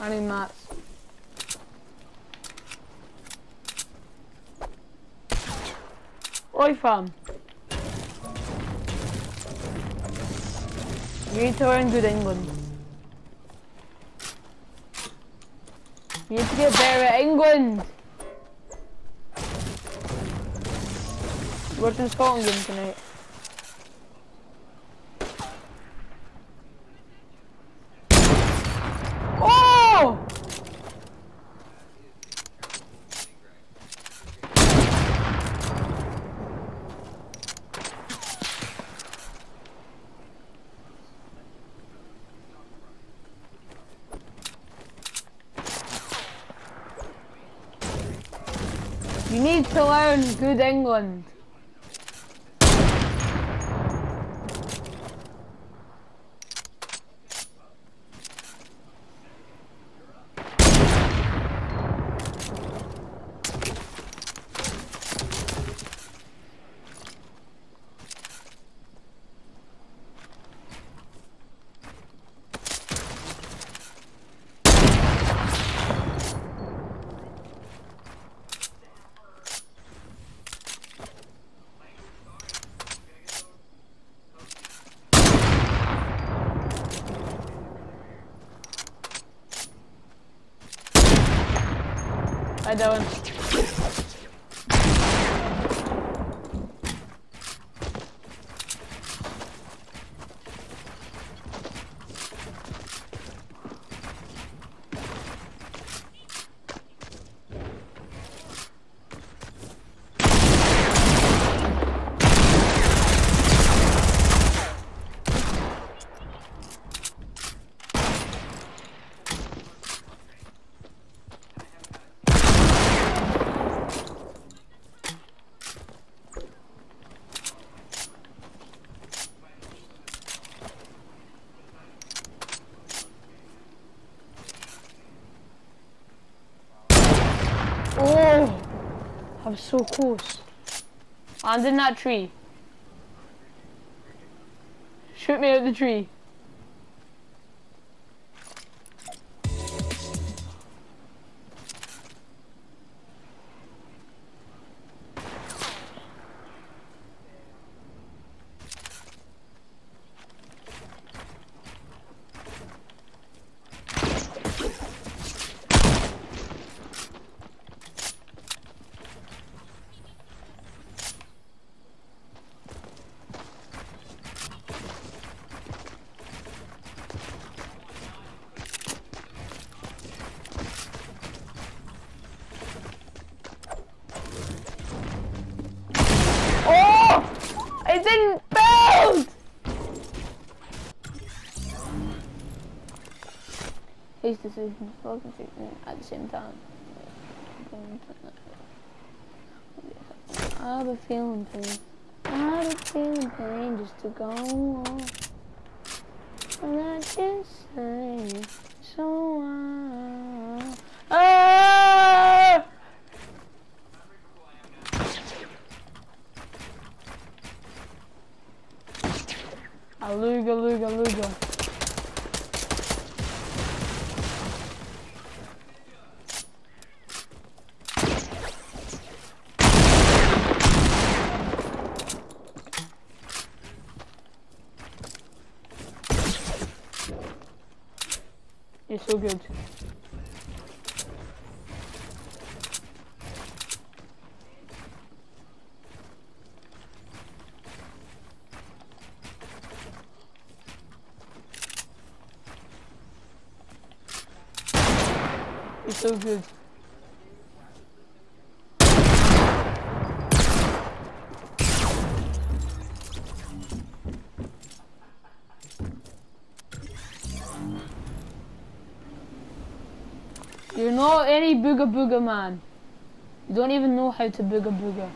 I need mats. Oi fam. You need to learn good England. You need to get better at England. Watching Scotland game tonight. Oh! You need to learn good England. Hi Dylan. Oh, I'm so close. Land in that tree. Shoot me out the tree. At the same time. I have a feeling pain. I have a feeling pain just to go on. And I just say so I... so good. You're so good. Booga booga man. You don't even know how to booga booga.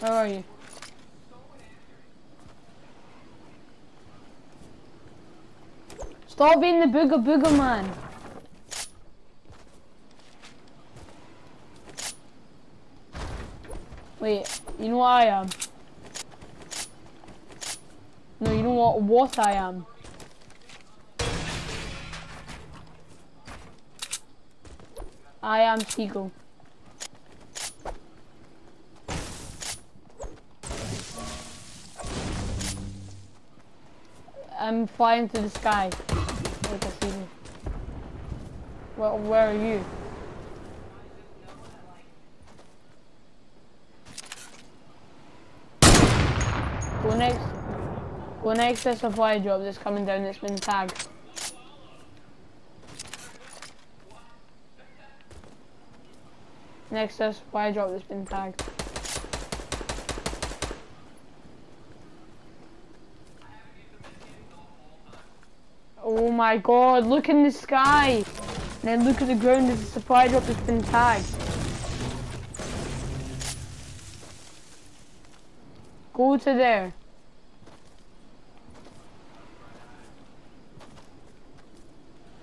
Where are you? Stop being the booga booga man. Wait, you know what I am? No, you know what what I am? I am Seagull. I'm flying through the sky like a seagull. Well, where are you? Go next. To the supply drop that's coming down that's been tagged. Next the supply drop that's been tagged. Oh my god, look in the sky! And then look at the ground, there's a supply drop that's been tagged. Go to there.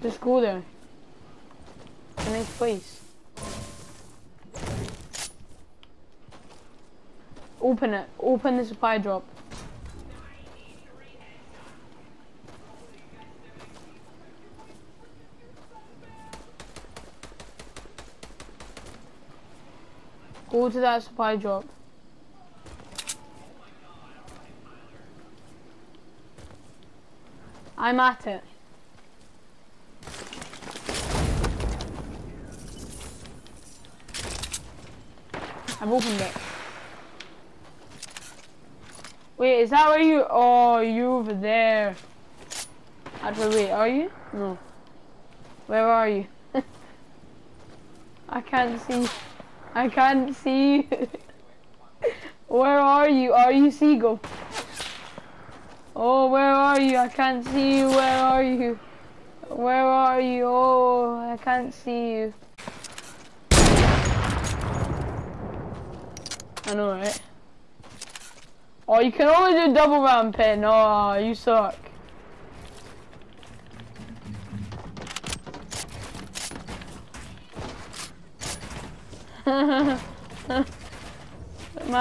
Just go there. The next place. Open it. Open the supply drop. Go to that supply drop. I'm at it. I've opened it. Wait, is that where you? Oh, you over there. Actually, wait, are you? No. Where are you? I can't see. I can't see. where are you? Are you Seagull? Oh, where are you? I can't see you. Where are you? Where are you? Oh, I can't see you. I know, right? Oh, you can only do double round pin. Oh, you suck. My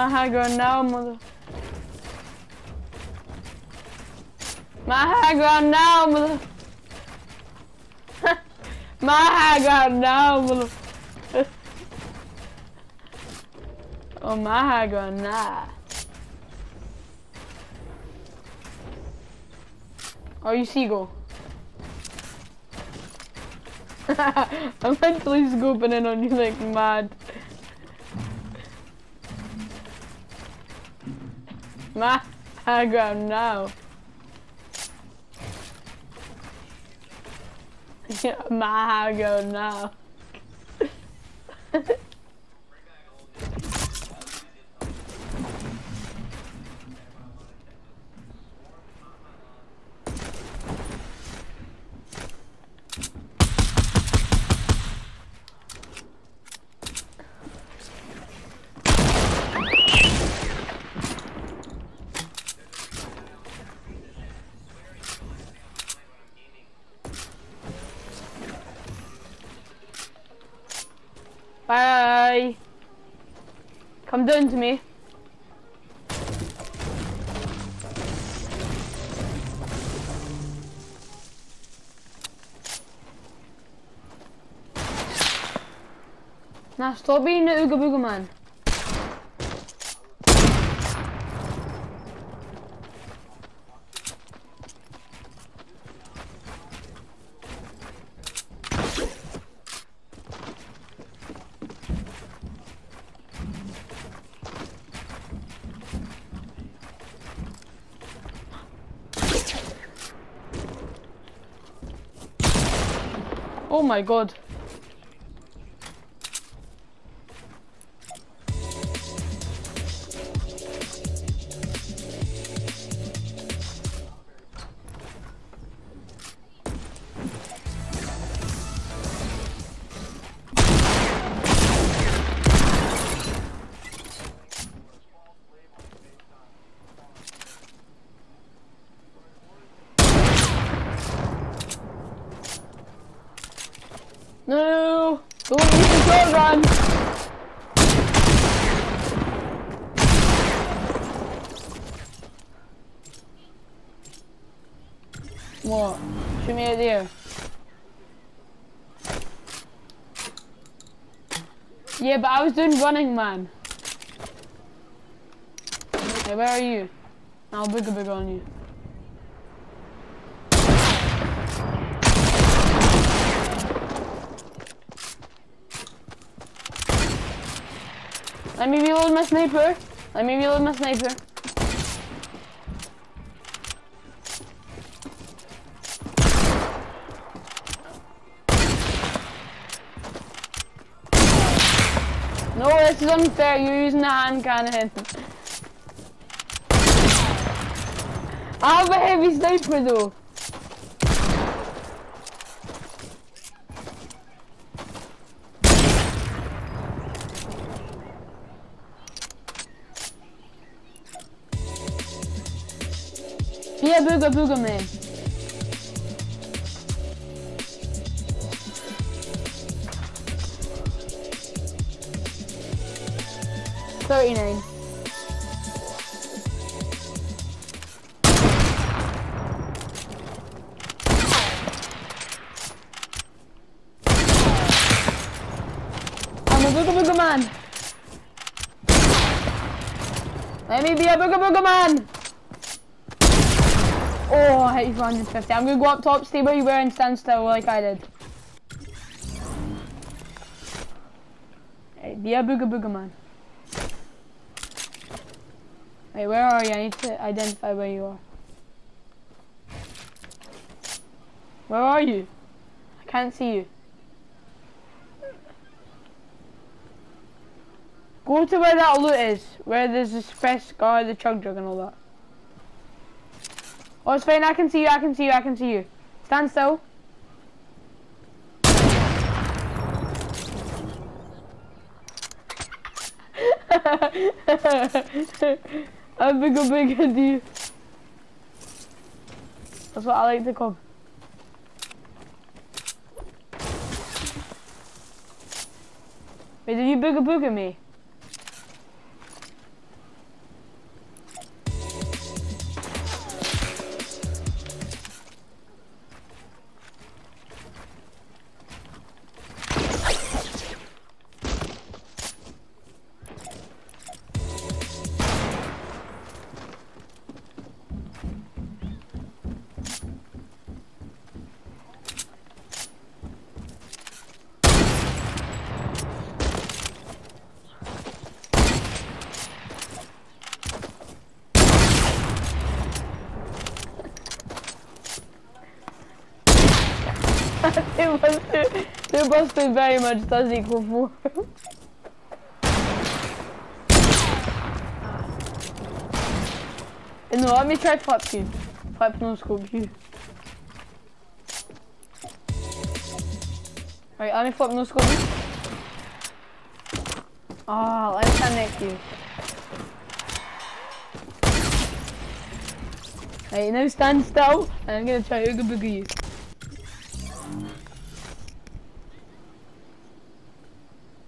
high ground now, mother. My high ground now, mother. My high ground now, mother. Oh, my now. Are you seagull? I'm mentally scooping in on you like mad. My high ground now. My high ground now. Guy. Come down to me. Now stop being the Ooga Booga man. Oh my god. No! Go on, you can go run! What? Show me out there. Yeah, but I was doing running man. Hey, where are you? I'll booga booga on you. Let me reload my sniper. Let me reload my sniper. No, this is unfair. You're using a hand cannon. I have a heavy sniper though. Booga booga man. Thirty-nine. I'm a booga booga man. Let me be a booga booga man. Oh, I hit you for 150. I'm gonna go up top, stay where you were and stand still like I did. Hey, be a booga booga man. Hey, where are you? I need to identify where you are. Where are you? I can't see you. Go to where that loot is, where there's the express guy, the chug jug and all that. Oh, it's fine. I can see you. I can see you. I can see you. Stand still. I'm bigger, bigger, dude. That's what I like to call. Wait, did you booga booga me? It was it busted very much does equal four. no, let me try. Flip no scope you. Right, let me flip no scope you. Ah, oh, let me stand next to you. Right, now stand still, and I'm gonna try ooga booga you.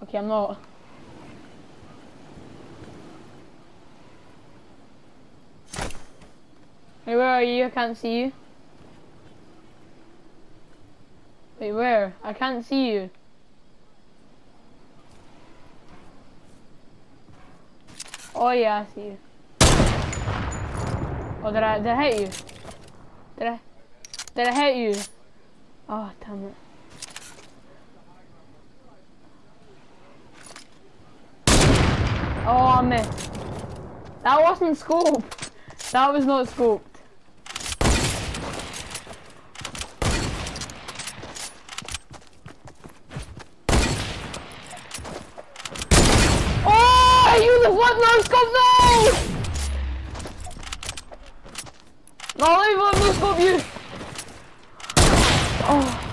Okay, I'm not. Hey, where are you? I can't see you. Wait, where? I can't see you. Oh yeah, I see you. Oh, did I, did I hit you? Did I, did I hit you? Oh, damn it. Oh, I missed. That wasn't scoped. That was not scoped. Oh, you the what no scope no! No, let me no scope you. Oh.